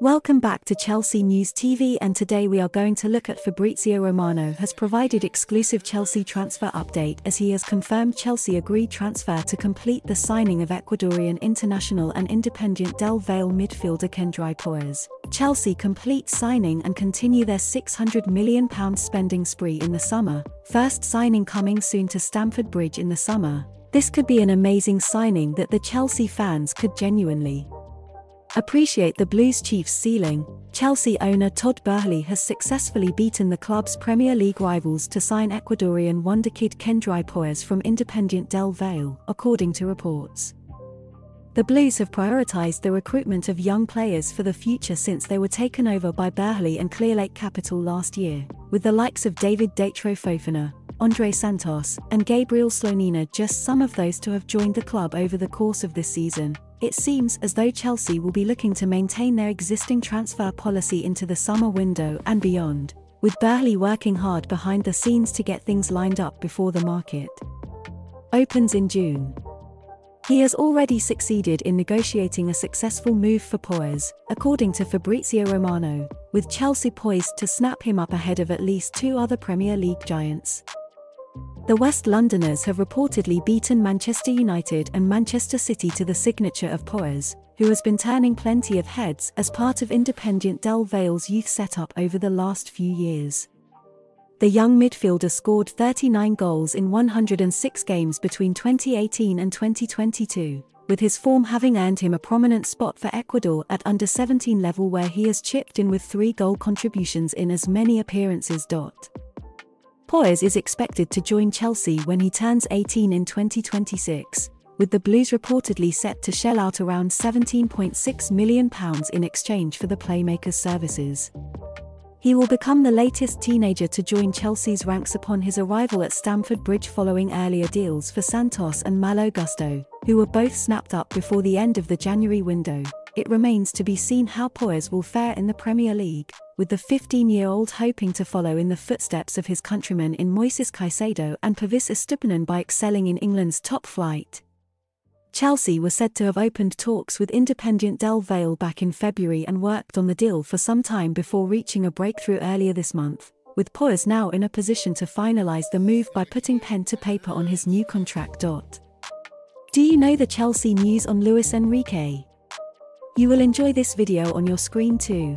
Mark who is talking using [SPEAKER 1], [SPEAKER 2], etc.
[SPEAKER 1] Welcome back to Chelsea News TV and today we are going to look at Fabrizio Romano has provided exclusive Chelsea transfer update as he has confirmed Chelsea agreed transfer to complete the signing of Ecuadorian international and Independiente del Valle midfielder Kendry Paez. Chelsea complete signing and continue their £600 million spending spree in the summer, first signing coming soon to Stamford Bridge in the summer. This could be an amazing signing that the Chelsea fans could genuinely Appreciate the Blues Chiefs ceiling. Chelsea owner Todd Boehly has successfully beaten the club's Premier League rivals to sign Ecuadorian wonderkid Kendry Paez from Independiente del Valle, according to reports. The Blues have prioritised the recruitment of young players for the future since they were taken over by Boehly and Clearlake Capital last year, with the likes of David Datro Fofana, Andre Santos, and Gabriel Slonina just some of those to have joined the club over the course of this season. It seems as though Chelsea will be looking to maintain their existing transfer policy into the summer window and beyond, with Boehly working hard behind the scenes to get things lined up before the market opens in June. He has already succeeded in negotiating a successful move for Paez, according to Fabrizio Romano, with Chelsea poised to snap him up ahead of at least two other Premier League giants. The West Londoners have reportedly beaten Manchester United and Manchester City to the signature of Paez, who has been turning plenty of heads as part of Independiente del Valle's youth setup over the last few years. The young midfielder scored 39 goals in 106 games between 2018 and 2022, with his form having earned him a prominent spot for Ecuador at under 17 level where he has chipped in with three goal contributions in as many appearances. Paez is expected to join Chelsea when he turns 18 in 2026, with the Blues reportedly set to shell out around £17.6 million in exchange for the playmaker's services. He will become the latest teenager to join Chelsea's ranks upon his arrival at Stamford Bridge following earlier deals for Santos and Malo Gusto, who were both snapped up before the end of the January window. It remains to be seen how Paez will fare in the Premier League with the 15-year-old hoping to follow in the footsteps of his countrymen in Moises Caicedo and Pervis Estupiñán by excelling in England's top flight. Chelsea were said to have opened talks with Independiente del Valle back in February and worked on the deal for some time before reaching a breakthrough earlier this month, with Paez now in a position to finalise the move by putting pen to paper on his new contract. Do you know the Chelsea news on Luis Enrique? You will enjoy this video on your screen too.